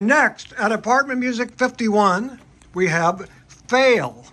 Next, at Apartment Music 51, we have Fail.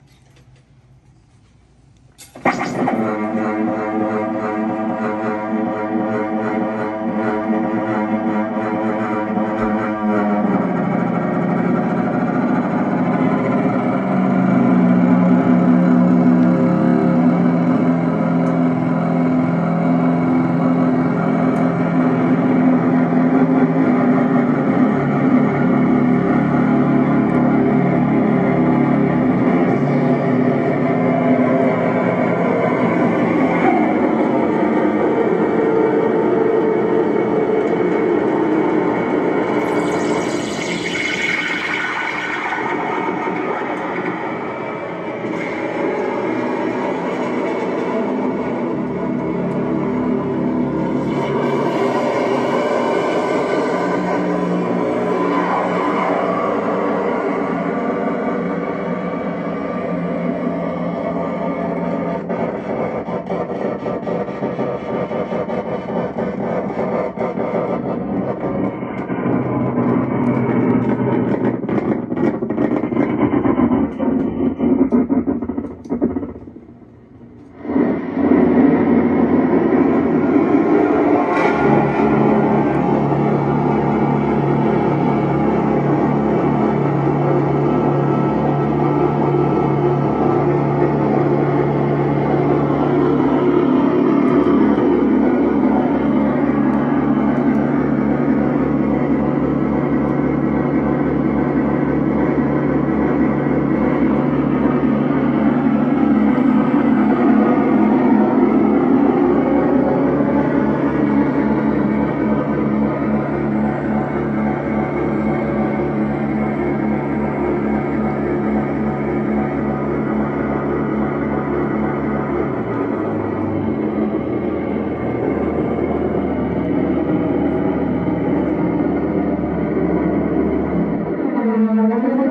Gracias.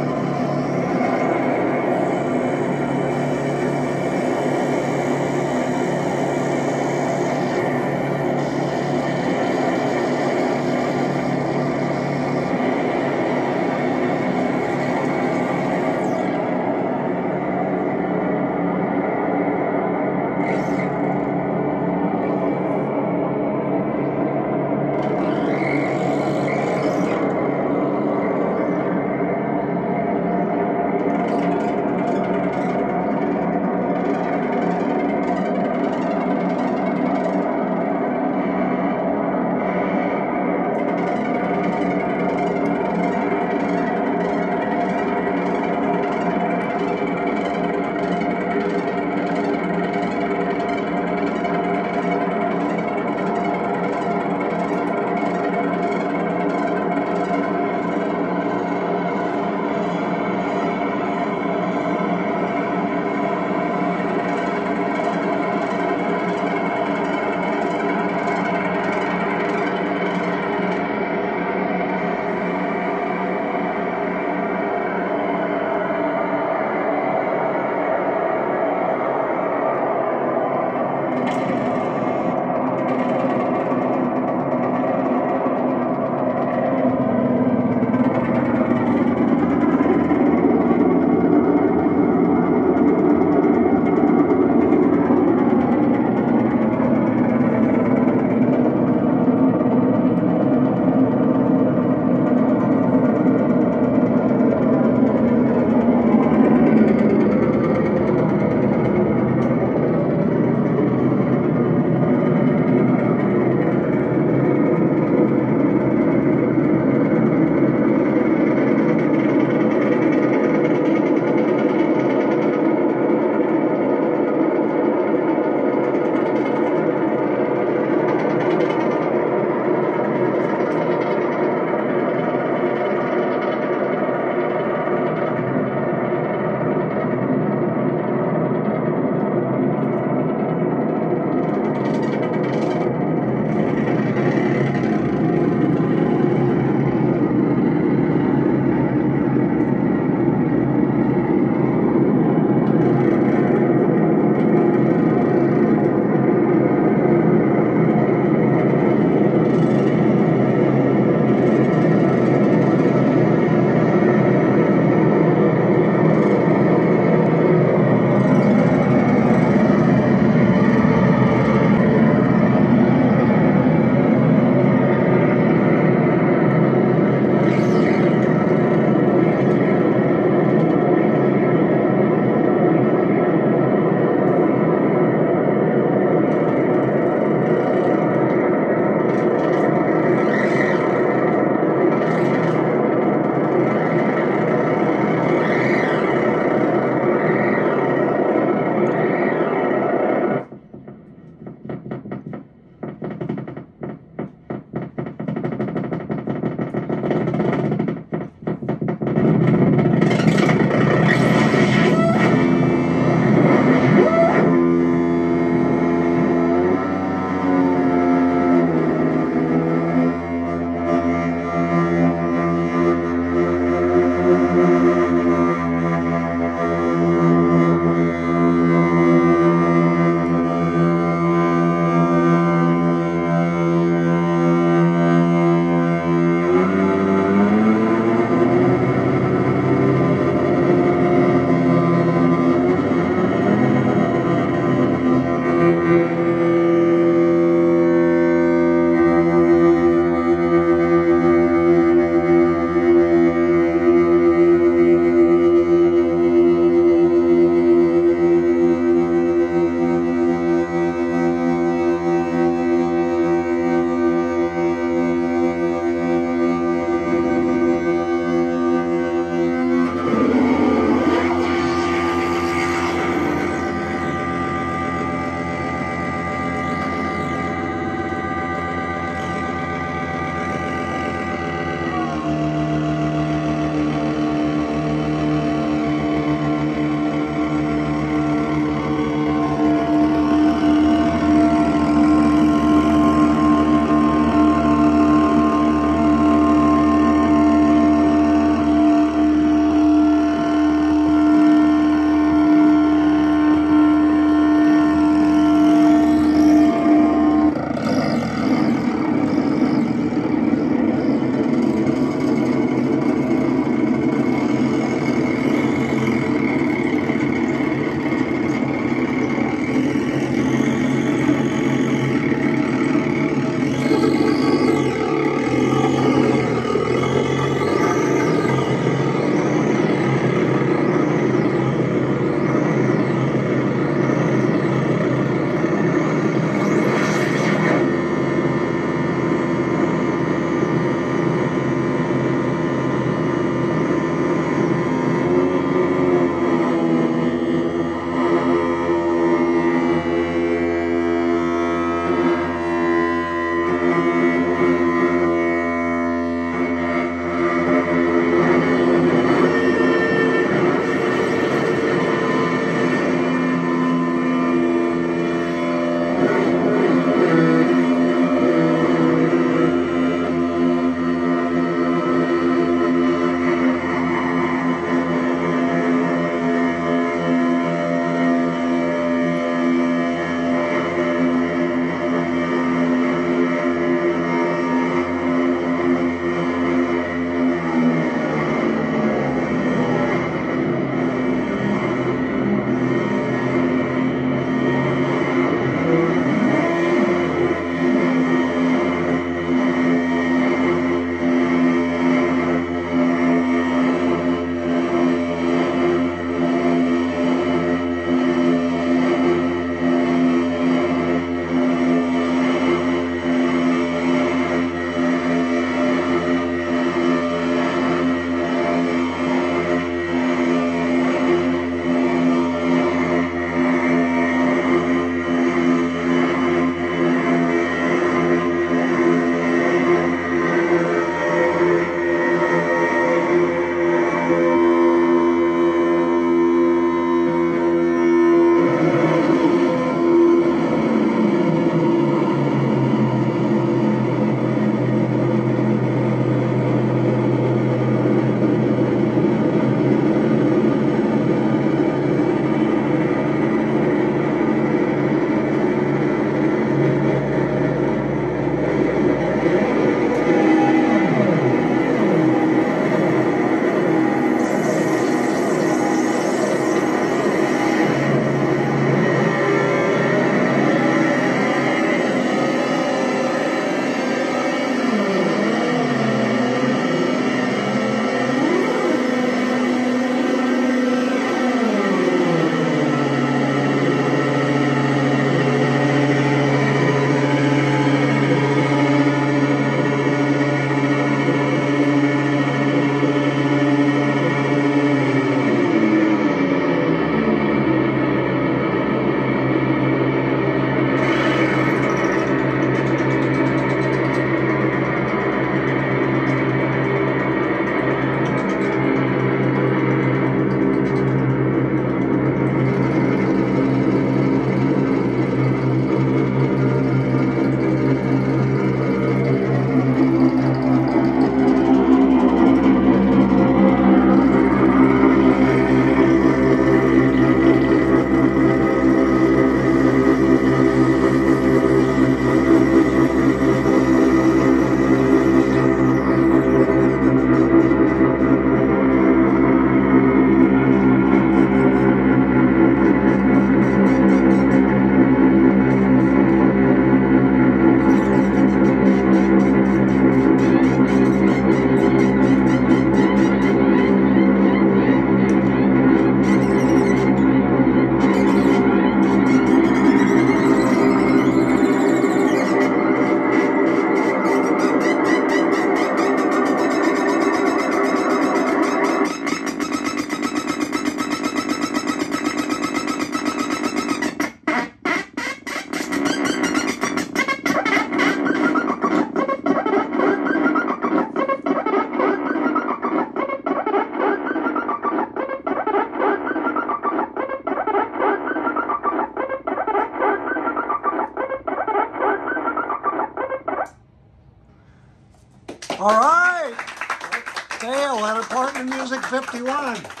51.